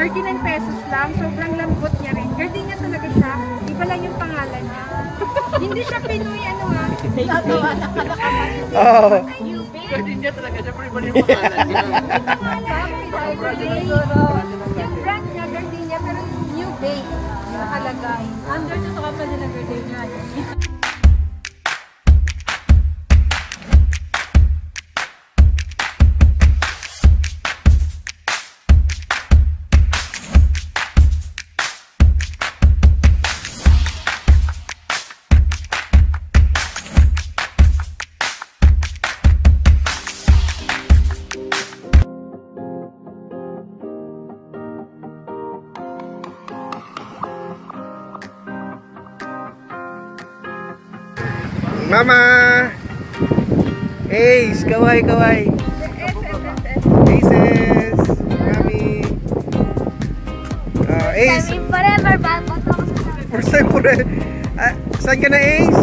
39 pesos lang. Sobrang lambot niya rin. Gardenia talaga siya. Iba lang yung pangalan niya. Hindi siya Pinoy ano ha. Oh. Gardenia talaga siya, pero iba na yung pangalan niya. Yung brand Mama! Ace! Kaway, kaway! Aces! Kami! Ah, Ace! Forever, sa First time na. Ah, saan ka na, Ace?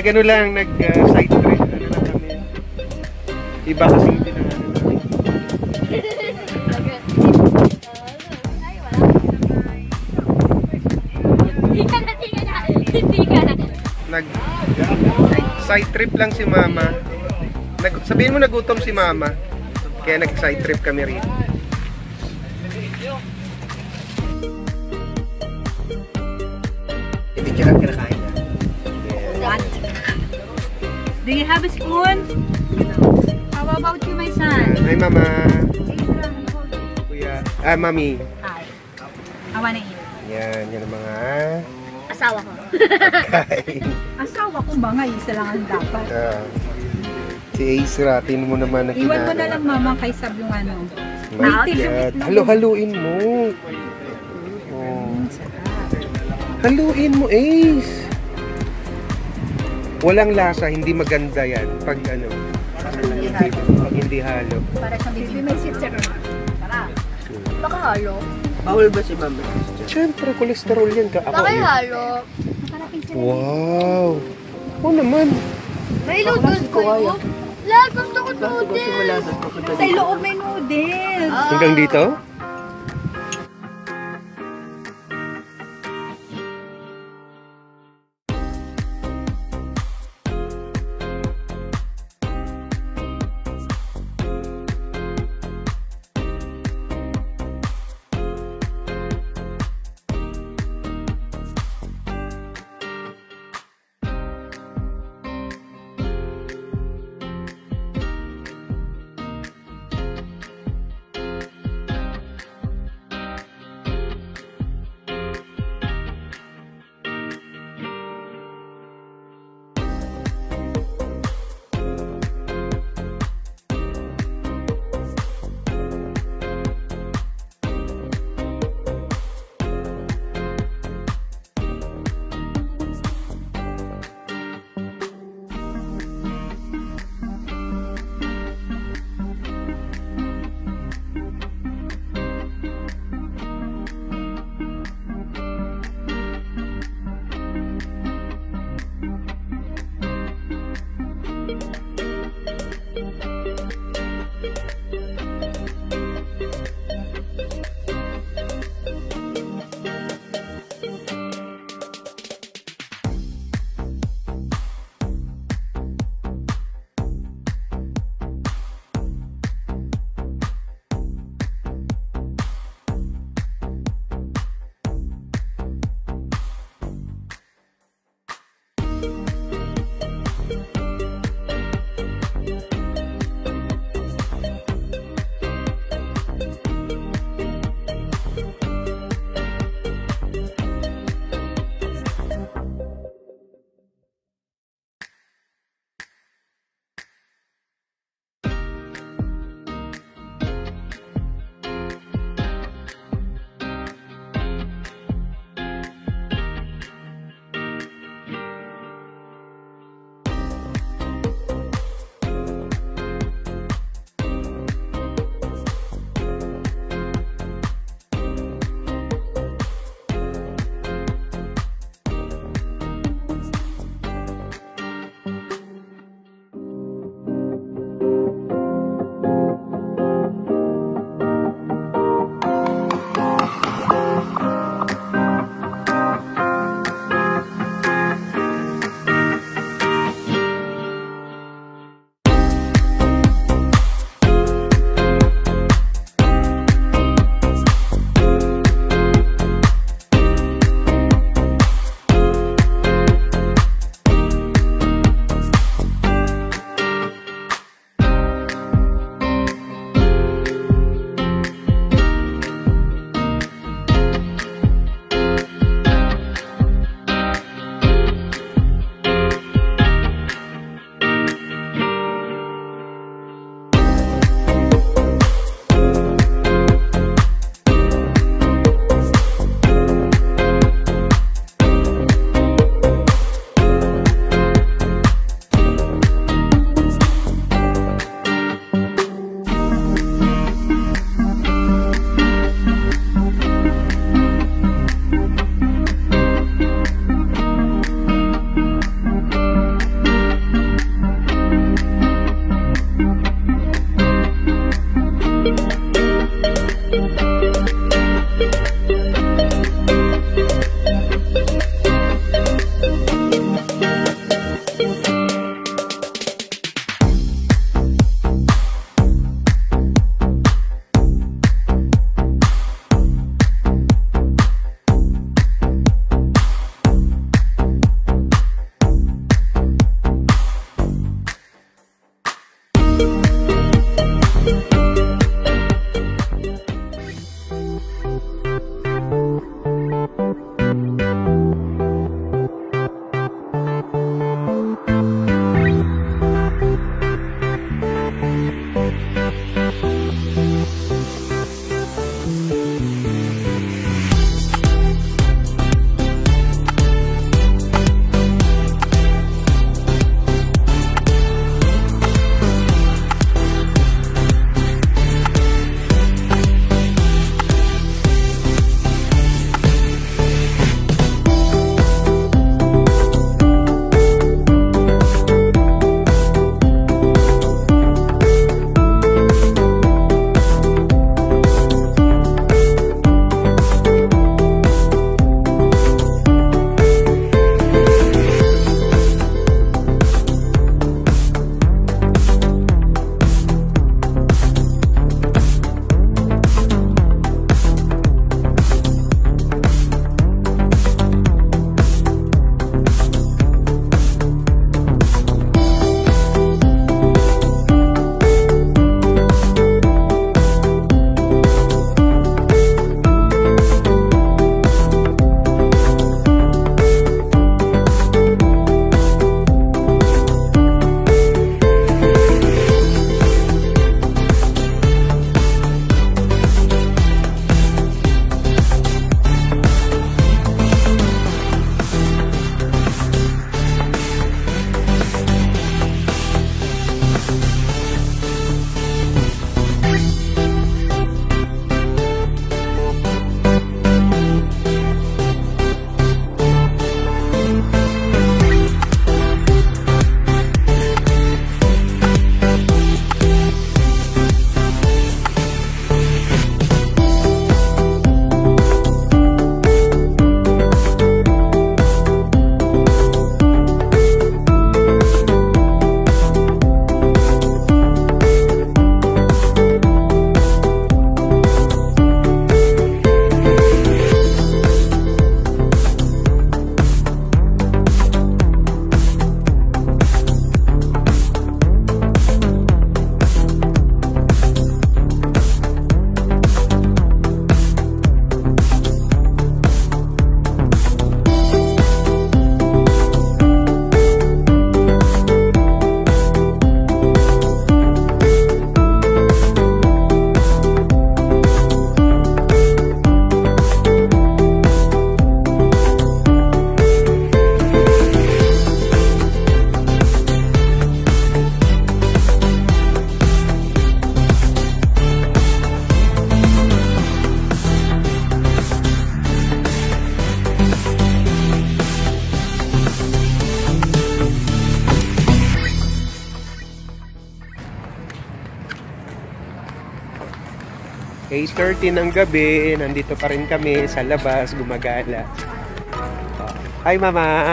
Nagano lang, nag uh, side trip. Ano lang kami. Iba kasi hindi na ano. Ay, wala. Hindi ka na, hindi ka na. Hindi ka na. Nag side trip lang si mama. Nag, sabihin mo nagutom si mama. Kaya nag side trip kami rin. Have a spoon? How about you, my son? Hi mama. Kuya. Ah, mami. Hi. I wanna eat. Yan, yan ang mga Asawa ko. kain. Asawa ko ba nga, isa lang ang dapat. Ah, si Ace Ratin mo naman ang Iwan mo na lang mama kay Sab yung ano. My. God. Halo-haluin mo. Oh. Haluin mo, Ace. Walang lasa, hindi maganda yan. Pag ano, pag hindi halo. Para sa baby may citron. Baka halo. Bawal ba si mama? Siyempre, kolesterol yan ka. Ako, Baka halo. Wow. Oo naman. May noodles ko yun. Lahat gusto ko noodles. Sa loob may noodles. Hanggang dito? 8.30 ng gabi, nandito pa rin kami sa labas, gumagala. Hi, Mama!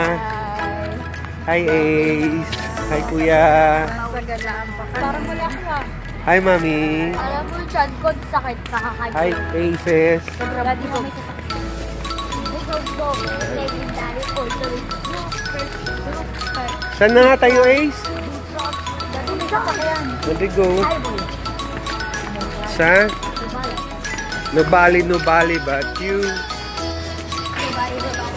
Hi, Ace! Hi, Kuya! Parang wala ka. Hi, Mami! Alam mo, chan ko, sakit, nakakain. Hi, Aces! May sasakit. Also. Saan na nga tayo, Ace? May sasakyan. Rodrigo. Highway. Sa? Nobali, nobali, but you... Nobali, nobali.